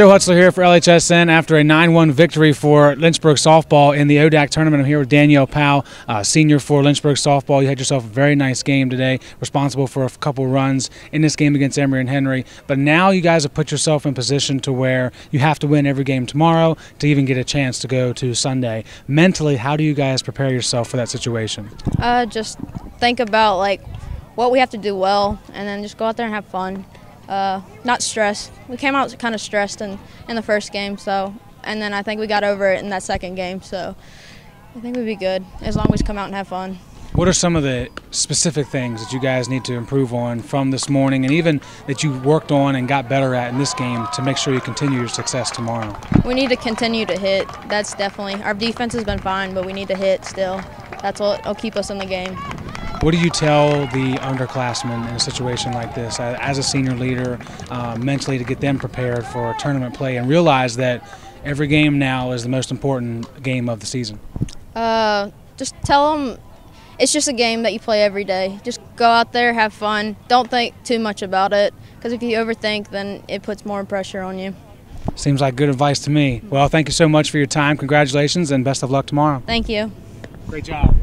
Joe Hutzler here for LHSN after a 9-1 victory for Lynchburg softball in the ODAC tournament. I'm here with Danielle Powell, uh, senior for Lynchburg softball. You had yourself a very nice game today, responsible for a couple runs in this game against Emory and Henry. But now you guys have put yourself in position to where you have to win every game tomorrow to even get a chance to go to Sunday. Mentally, how do you guys prepare yourself for that situation? Uh, just think about like what we have to do well, and then just go out there and have fun uh, not stressed. We came out kind of stressed in, in the first game, so and then I think we got over it in that second game. So I think we'd be good as long as we come out and have fun. What are some of the specific things that you guys need to improve on from this morning, and even that you worked on and got better at in this game to make sure you continue your success tomorrow? We need to continue to hit. That's definitely our defense has been fine, but we need to hit still. That's what will keep us in the game. What do you tell the underclassmen in a situation like this, as a senior leader, uh, mentally to get them prepared for tournament play and realize that every game now is the most important game of the season? Uh, just tell them it's just a game that you play every day. Just go out there, have fun. Don't think too much about it, because if you overthink, then it puts more pressure on you. Seems like good advice to me. Well, thank you so much for your time. Congratulations and best of luck tomorrow. Thank you. Great job.